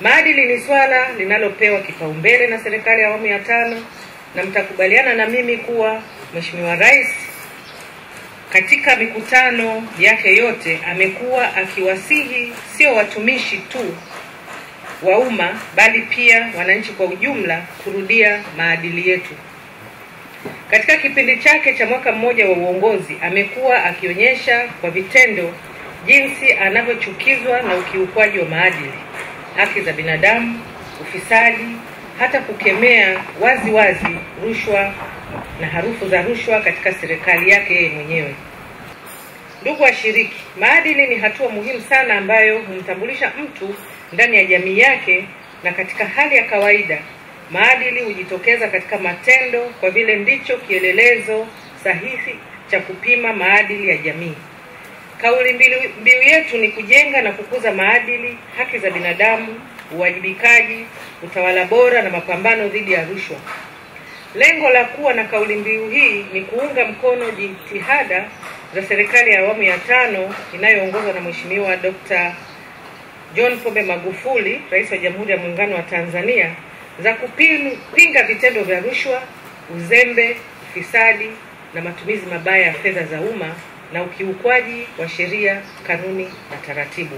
Maadili ni swala linalopewa kipaumbele na serikali ya awamu ya tano, na mtakubaliana na mimi kuwa Mheshimiwa Rais katika mikutano yake yote amekuwa akiwasihi sio watumishi tu wa umma bali pia wananchi kwa ujumla kurudia maadili yetu. Katika kipindi chake cha mwaka mmoja wa uongozi amekuwa akionyesha kwa vitendo jinsi anavyochukizwa na ukiukwaji wa maadili, haki za binadamu, ufisadi, hata kukemea wazi wazi rushwa na harufu za rushwa katika serikali yake yeye mwenyewe. Ndugu washiriki, maadili ni hatua muhimu sana ambayo humtambulisha mtu ndani ya jamii yake, na katika hali ya kawaida maadili hujitokeza katika matendo, kwa vile ndicho kielelezo sahihi cha kupima maadili ya jamii. Kauli mbiu yetu ni kujenga na kukuza maadili, haki za binadamu, uwajibikaji, utawala bora na mapambano dhidi ya rushwa. Lengo la kuwa na kauli mbiu hii ni kuunga mkono jitihada za serikali ya awamu ya tano inayoongozwa na Mheshimiwa Dr. John Pombe Magufuli, Rais wa Jamhuri ya Muungano wa Tanzania, za kupinga vitendo vya rushwa, uzembe, ufisadi na matumizi mabaya ya fedha za umma na ukiukwaji wa sheria, kanuni na taratibu.